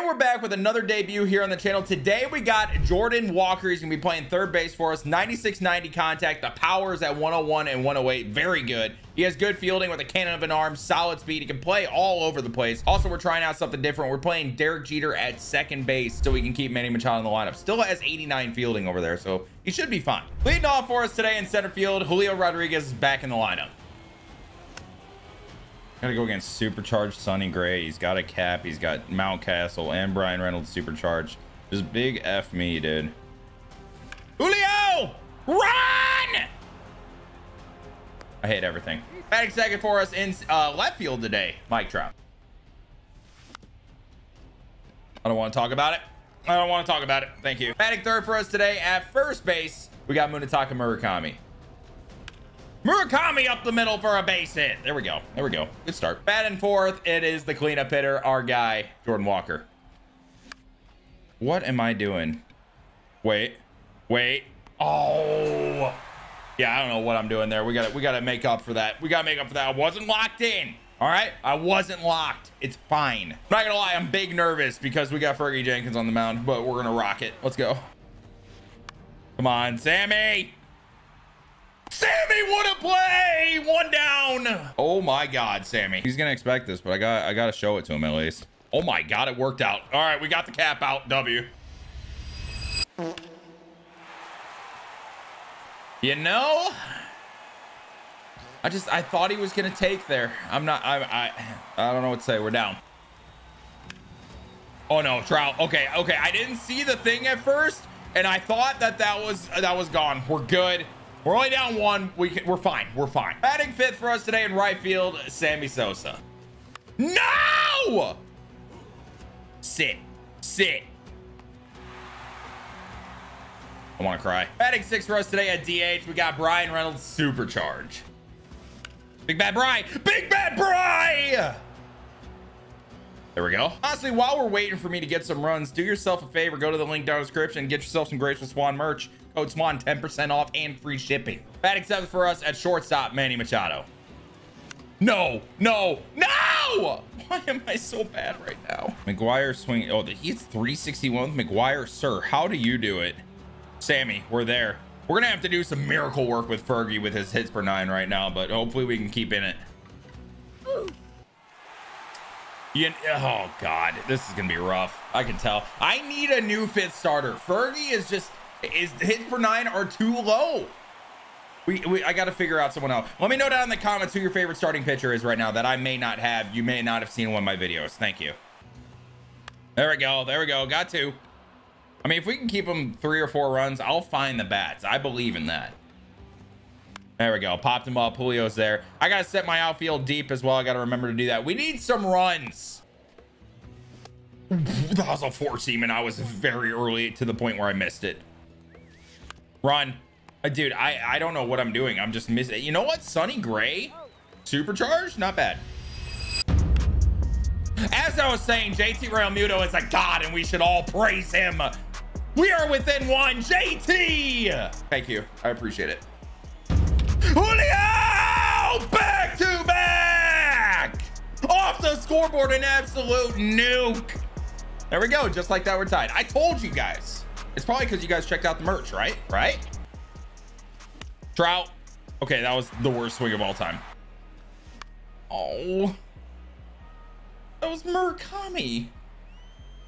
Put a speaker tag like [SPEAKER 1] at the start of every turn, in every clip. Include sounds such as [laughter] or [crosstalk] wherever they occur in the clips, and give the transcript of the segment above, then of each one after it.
[SPEAKER 1] And we're back with another debut here on the channel. Today we got Jordan Walker. He's gonna be playing third base for us. 9690 contact. The power is at 101 and 108. Very good. He has good fielding with a cannon of an arm, solid speed. He can play all over the place. Also, we're trying out something different. We're playing Derek Jeter at second base so we can keep Manny Machado in the lineup. Still has 89 fielding over there, so he should be fine. Leading off for us today in center field, Julio Rodriguez is back in the lineup. Gotta go against supercharged Sonny Gray. He's got a cap. He's got Mountcastle and Bryan Reynolds supercharged. Just big F me, dude. Julio! Run! I hate everything. Batting second for us in uh, left field today, Mike Trout. I don't want to talk about it. I don't want to talk about it. Thank you. Batting third for us today at first base, we got Munetaka Murakami. Murakami up the middle for a base hit. There we go. There we go. Good start. Batting fourth, it is the cleanup hitter, our guy, Jordan Walker. What am I doing? Wait. Wait. Oh. Yeah, I don't know what I'm doing there. We gotta we gotta make up for that. We gotta make up for that. I wasn't locked in. All right, I wasn't locked. It's fine. I'm not gonna lie, I'm big nervous because we got Fergie Jenkins on the mound, but we're gonna rock it. Let's go. Come on, Sammy. Sammy, what a play! One down. Oh my God, Sammy. He's gonna expect this, but I got I gotta show it to him at least. Oh my God, it worked out. All right, we got the cap out. W. You know, I just I thought he was gonna take there. I'm not. I I I don't know what to say. We're down. Oh no, Trout. Okay, okay. I didn't see the thing at first, and I thought that that was that was gone. We're good. We're only down one. We can, we're fine. We're fine. Batting fifth for us today in right field, Sammy Sosa. No! Sit. Sit. I want to cry. Batting six for us today at DH, we got Bryan Reynolds Supercharge. Big Bad Bry. Big Bad Bry! There we go. Honestly, while we're waiting for me to get some runs, do yourself a favor. Go to the link down in the description and get yourself some Graceful Swan merch. Code SWAN 10% off and free shipping. Batting seventh for us at shortstop, Manny Machado. No, no, no! Why am I so bad right now? McGwire swing. Oh, he's 361 with McGwire. Sir, how do you do it? Sammy, we're there. We're gonna have to do some miracle work with Fergie with his hits per nine right now, but hopefully we can keep in it. You, oh god, this is gonna be rough. I can tell. I need a new fifth starter. Fergie is just is hits per nine are too low. We, we I got to figure out someone else. Let me know down in the comments who your favorite starting pitcher is right now that I may not have. You may not have seen one of my videos. Thank you. There we go. There we go. Got two. I mean, if we can keep them three or four runs, I'll find the bats. I believe in that. There we go. Popped him up. Julio's there. I got to set my outfield deep as well. I got to remember to do that. We need some runs. That was a four seam, and I was very early to the point where I missed it. Run. Uh, dude, I, I don't know what I'm doing. I'm just missing. You know what? Sonny Gray? Supercharged? Not bad. As I was saying, JT Realmuto is a god, and we should all praise him. We are within one. JT! Thank you. I appreciate it. Julio! Back to back! Off the scoreboard, an absolute nuke. There we go. Just like that, we're tied. I told you guys. It's probably because you guys checked out the merch, right? Right? Trout. Okay, that was the worst swing of all time. Oh. That was Murakami.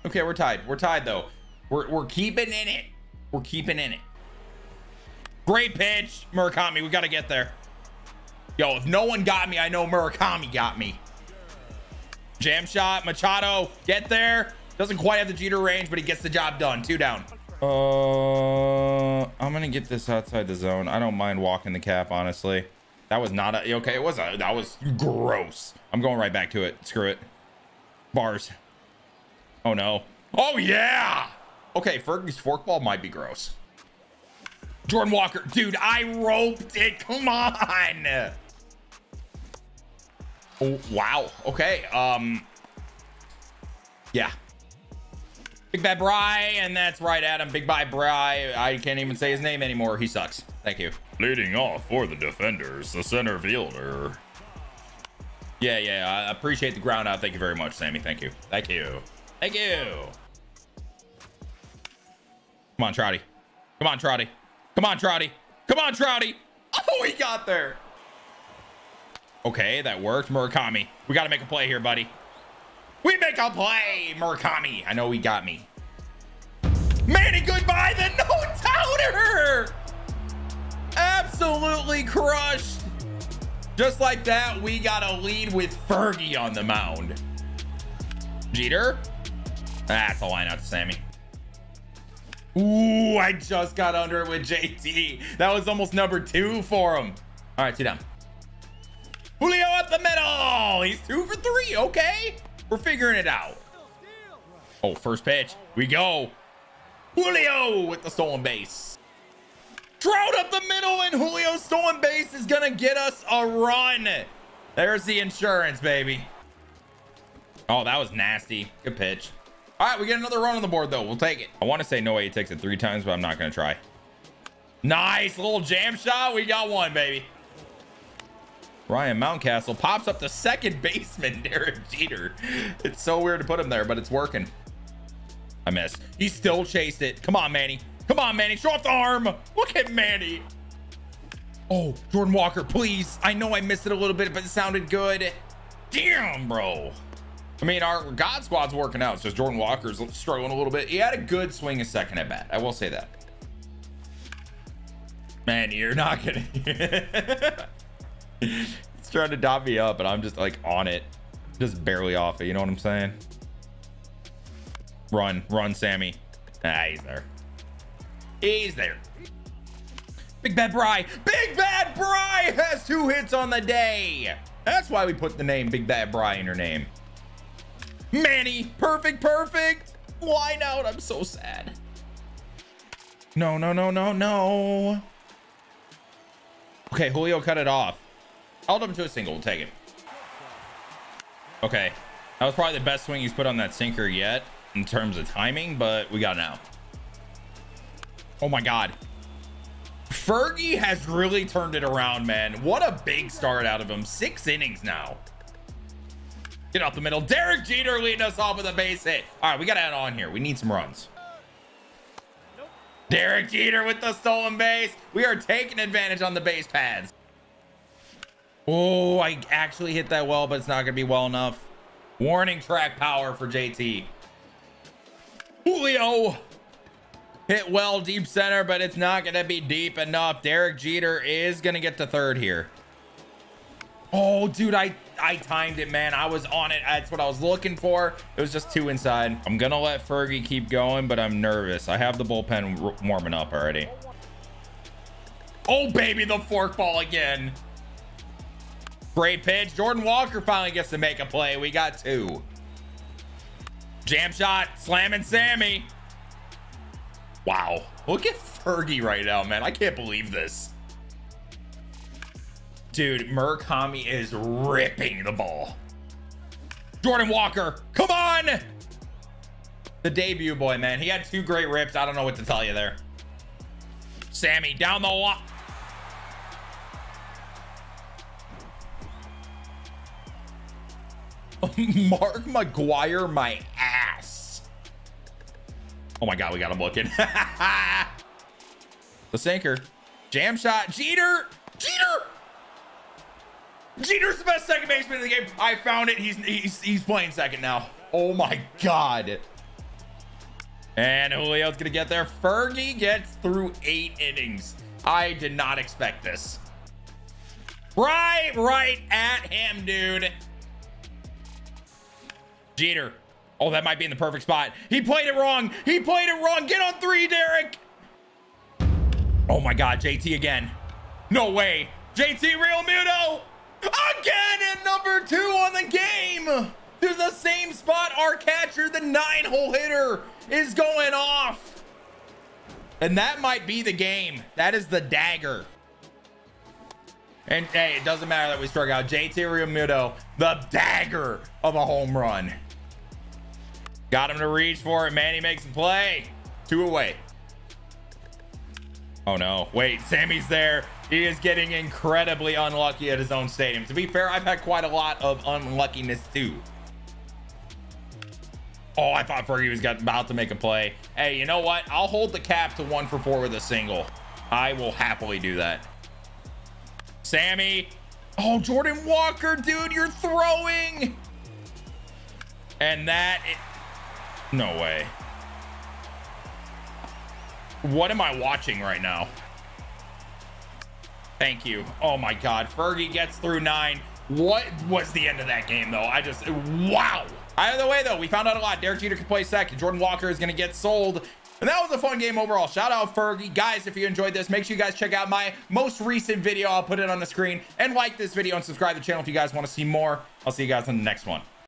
[SPEAKER 1] Okay, we're tied. We're tied, though. We're, we're keeping in it. We're keeping in it. Great pitch, Murakami. We got to get there. Yo, if no one got me, I know Murakami got me. Jam shot, Machado, get there. Doesn't quite have the Jeter range, but he gets the job done. Two down. Uh, I'm gonna get this outside the zone. I don't mind walking the cap, honestly. That was not a okay. It was a that was gross. I'm going right back to it. Screw it. Bars. Oh no. Oh yeah. Okay, Fergie's forkball might be gross. Jordan Walker, dude, I roped it. Come on. Oh wow. Okay. Um. Yeah. Big Bad Bry, and that's right, Adam. Big Bad Bry. I can't even say his name anymore. He sucks. Thank you.
[SPEAKER 2] Leading off for the defenders, the center fielder.
[SPEAKER 1] Yeah, yeah. I appreciate the ground out. Thank you very much, Sammy. Thank you. Thank you. Thank you. Come on, Trotty. Come on, Trouty. Come on, Trouty. Come on, Trouty. Oh, he got there. Okay, that worked. Murakami. We got to make a play here, buddy. We make a play, Murakami. I know he got me. Manny, goodbye. The no-doubter. Absolutely crushed. Just like that, we got a lead with Fergie on the mound. Jeter. That's a line out to Sammy. Ooh, I just got under it with JT. That was almost number two for him. All right, sit down. Julio up the middle. He's two for three. Okay. We're figuring it out. Oh, first pitch. We go. Julio with the stolen base. Trout up the middle and Julio stolen base is going to get us a run. There's the insurance, baby. Oh, that was nasty. Good pitch. All right, we get another run on the board, though. We'll take it. I want to say no way he takes it three times, but I'm not going to try. Nice little jam shot. We got one, baby. Ryan Mountcastle pops up the second baseman, [laughs] Derek Jeter. It's so weird to put him there, but it's working. I missed. He still chased it. Come on, Manny. Come on, Manny. Show off the arm. Look at Manny. Oh, Jordan Walker, please. I know I missed it a little bit, but it sounded good. Damn, bro. I mean, our God squad's working out. It's just Jordan Walker's struggling a little bit. He had a good swing a second at bat. I will say that. Man, you're not gonna. it's [laughs] trying to dot me up, but I'm just like on it, just barely off it. You know what I'm saying? Run, run, Sammy. Ah, he's there. He's there. Big Bad Bry. Big Bad Bry has two hits on the day. That's why we put the name Big Bad Bry in her name. Manny, perfect, perfect. Line out. I'm so sad. No, no, no, no, no. Okay, Julio cut it off. Held him to a single. We'll take it. Okay. That was probably the best swing he's put on that sinker yet in terms of timing, but we got now. Oh my God. Fergie has really turned it around, man. What a big start out of him. Six innings now. Get out the middle. Derek Jeter leading us off with a base hit. All right, we got to add on here. We need some runs. Derek Jeter with the stolen base. We are taking advantage on the base pads. Oh, I actually hit that well, but it's not going to be well enough. Warning track power for JT. Julio hit well deep center, but it's not going to be deep enough. Derek Jeter is going to get to third here. Oh, dude, I, I timed it, man. I was on it. That's what I was looking for. It was just two inside. I'm going to let Fergie keep going, but I'm nervous. I have the bullpen warming up already. Oh, baby, the forkball again. Great pitch. Jordan Walker finally gets to make a play. We got two. Jam shot. Slamming Sammy. Wow. Look at Fergie right now, man. I can't believe this. Dude, Murakami is ripping the ball. Jordan Walker, come on! The debut boy, man. He had two great rips. I don't know what to tell you there. Sammy down the line. [laughs] Mark McGwire, my ass. Oh my God, we got him looking. [laughs] the sinker. Jam shot. Jeter. Jeter's the best second baseman in the game. I found it. He's he's he's playing second now. Oh my god. And Julio's gonna get there. Fergie gets through eight innings. I did not expect this. Right, right at him, dude. Jeter. Oh, that might be in the perfect spot. He played it wrong. He played it wrong. Get on three, Derek. Oh my God, JT again. No way. JT Realmuto. Again at number two on the game. To the same spot our catcher, the nine hole hitter, is going off. And that might be the game. That is the dagger. And hey, it doesn't matter that we struck out. JT Realmuto, the dagger of a home run. Got him to reach for it. Manny makes a play. Two away. Oh no. Wait, Sammy's there. He is getting incredibly unlucky at his own stadium. To be fair, I've had quite a lot of unluckiness too. Oh, I thought Fergie was got, about to make a play. Hey, you know what? I'll hold the cap to one for four with a single. I will happily do that. Sammy. Oh, Jordan Walker, dude, you're throwing. And that, it, no way. What am I watching right now? Thank you. Oh my God. Fergie gets through nine. What was the end of that game though? I just, wow. Either way though, we found out a lot. Derek Jeter can play second. Jordan Walker is going to get sold. And that was a fun game overall. Shout out Fergie. Guys, if you enjoyed this, make sure you guys check out my most recent video. I'll put it on the screen and like this video and subscribe to the channel if you guys want to see more. I'll see you guys in the next one.